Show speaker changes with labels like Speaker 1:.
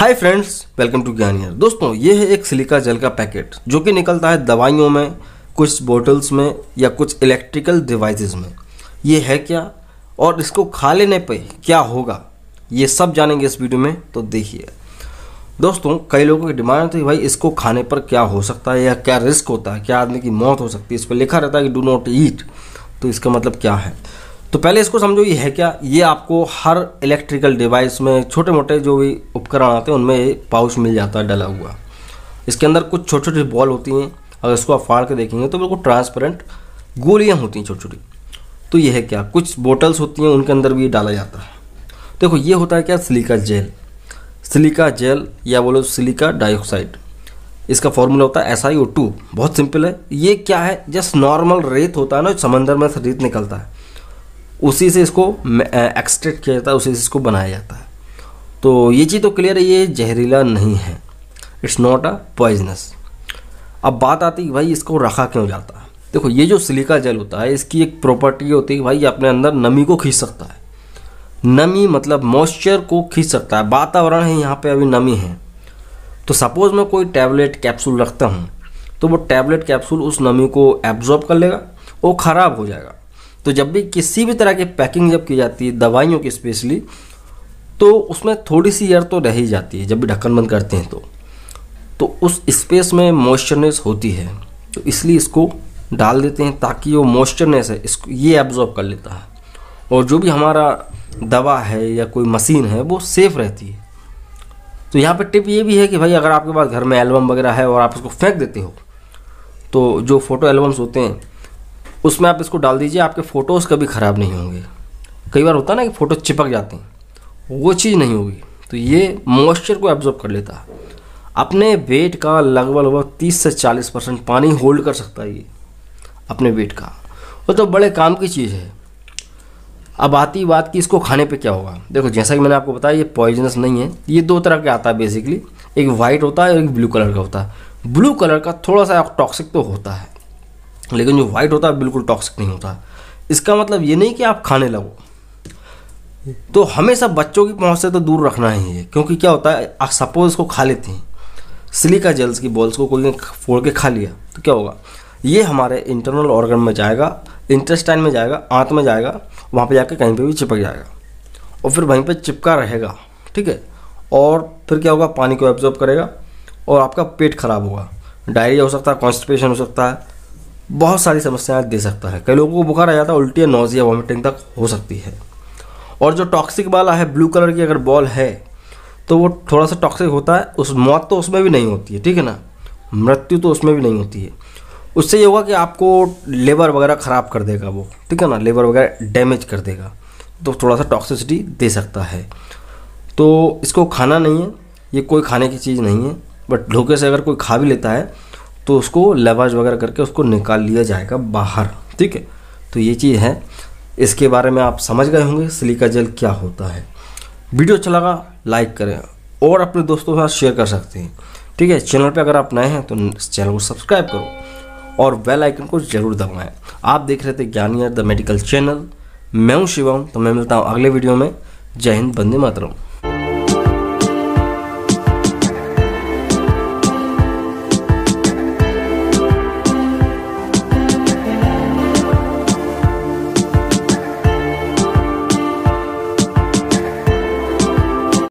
Speaker 1: Hi friends welcome to ज्ञानियर दोस्तों, ये है एक सिलिका जेल का पैकेट, जो कि निकलता है दवाइयों में, कुछ बोटल्स में, या कुछ इलेक्ट्रिकल डिवाइसेस में। ये है क्या? और इसको खा लेने पर क्या होगा? ये सब जानेंगे इस वीडियो में तो देखिए। दोस्तों, कई लोगों की डिमांड थी, भाई, इसको खाने पर क्या हो सकता है, या क्या रिस्क होता है, क्या आदमी की मौत हो सकती है? इस पर लिखा रहता है कि डू नॉट ईट तो इसका मतलब क्या है? तो पहले इसको समझो, ये है क्या? ये आपको हर इलेक्ट्रिकल डिवाइस में छोटे मोटे जो भी उपकरण आते हैं, उनमें ये पाउच मिल जाता है, डला हुआ। इसके अंदर कुछ छोटी छोटी बॉल होती हैं, अगर इसको आप फाड़ के देखेंगे तो बिल्कुल ट्रांसपेरेंट गोलियाँ होती हैं छोटी छोटी तो ये है क्या? कुछ बोटल्स होती हैं, उनके अंदर भी डाला जाता है। देखो, ये होता है क्या? सिलिका जेल सिलिका जेल या बोलो सिलिका डाइऑक्साइड इसका फॉर्मूला होता है एस आई ओ टू बहुत सिंपल है। ये क्या है? जस्ट नॉर्मल रेत होता है ना समंदर में से रेत निकलता है। उसी से इसको एक्सट्रैक्ट किया जाता है, उसी से इसको बनाया जाता है। तो ये चीज़ तो क्लियर है, ये जहरीला नहीं है। इट्स नॉट अ पॉइजनस अब बात आती है, भाई इसको रखा क्यों जाता है? देखो, ये जो सिलिका जेल होता है, इसकी एक प्रॉपर्टी होती है भाई अपने अंदर नमी को खींच सकता है। नमी मतलब मॉइस्चर को खींच सकता है। वातावरण है, यहाँ पे अभी नमी है। तो सपोज़ मैं कोई टैबलेट कैप्सूल रखता हूँ तो वो टैबलेट कैप्सूल उस नमी को एब्जॉर्ब कर लेगा, वो ख़राब हो जाएगा। तो जब भी किसी भी तरह की पैकिंग जब की जाती है, दवाइयों की स्पेशली तो उसमें थोड़ी सी एयर तो रह ही जाती है, जब भी ढक्कन बंद करते हैं तो। तो उस स्पेस में मॉइस्चरनेस होती है तो इसलिए इसको डाल देते हैं ताकि वो मॉइस्चरनेस है, इसको ये एब्जॉर्ब कर लेता है। और जो भी हमारा दवा है या कोई मशीन है, वो सेफ़ रहती है। तो यहाँ पर टिप ये भी है कि भाई, अगर आपके पास घर में एल्बम वगैरह है और आप इसको फेंक देते हो तो जो फ़ोटो एल्बम्स होते हैं उसमें आप इसको डाल दीजिए, आपके फ़ोटोज़ कभी ख़राब नहीं होंगे। कई बार होता है ना कि फ़ोटो चिपक जाते हैं, वो चीज़ नहीं होगी। तो ये मॉइस्चर को एब्जॉर्ब कर लेता है। अपने वेट का लगभग लगभग तीस से चालीस परसेंट पानी होल्ड कर सकता है ये, अपने वेट का। वो तो बड़े काम की चीज़ है। अब आती बात कि इसको खाने पे क्या होगा? देखो, जैसा कि मैंने आपको बताया, ये पॉइजनस नहीं है। ये दो तरह का आता है बेसिकली एक वाइट होता है और एक ब्लू कलर का होता है। ब्लू कलर का थोड़ा सा टॉक्सिक तो होता है। लेकिन जो वाइट होता है, बिल्कुल टॉक्सिक नहीं होता। इसका मतलब ये नहीं कि आप खाने लगो। तो हमेशा बच्चों की पहुँच से तो दूर रखना ही है, क्योंकि क्या होता है, आप सपोज़ इसको खा लेते हैं सिलिका जेल्स की बॉल्स को कोई फोड़ के खा लिया तो क्या होगा? ये हमारे इंटरनल ऑर्गन में जाएगा इंटेस्टाइन में जाएगा, आंत में जाएगा, वहाँ पे जाकर कहीं पे भी चिपक जाएगा, और फिर वहीं पे चिपका रहेगा, ठीक है? और फिर क्या होगा, पानी को एब्जॉर्ब करेगा, और आपका पेट खराब होगा। डायरिया हो सकता है कॉन्स्टिपेशन हो सकता है बहुत सारी समस्याएँ दे सकता है। कई लोगों को बुखार आ जाता है, उल्टी नोजिया वॉमिटिंग तक हो सकती है। और जो टॉक्सिक वाला है ब्लू कलर की अगर बॉल है तो वो थोड़ा सा टॉक्सिक होता है, उस मौत तो उसमें भी नहीं होती है, ठीक है ना? मृत्यु तो उसमें भी नहीं होती है। उससे ये होगा कि आपको लेबर वगैरह ख़राब कर देगा वो, ठीक है ना? लेबर वगैरह डैमेज कर देगा तो थोड़ा सा टॉक्सिसिटी दे सकता है। तो इसको खाना नहीं है, ये कोई खाने की चीज़ नहीं है बट धोखे से अगर कोई खा भी लेता है तो उसको लवाज वगैरह करके उसको निकाल लिया जाएगा बाहर, ठीक है? तो ये चीज़ है। इसके बारे में आप समझ गए होंगे सिलिका जेल क्या होता है। वीडियो अच्छा लगा लाइक करें और अपने दोस्तों के साथ शेयर कर सकते हैं, ठीक है? चैनल पे अगर आप नए हैं तो चैनल को सब्सक्राइब करो और बेल आइकन को ज़रूर दबाएँ। आप देख रहे थे ज्ञानियर द मेडिकल चैनल मैं हूँ शिवम तो मैं मिलता हूँ अगले वीडियो में। जय हिंद बंदे मातरम।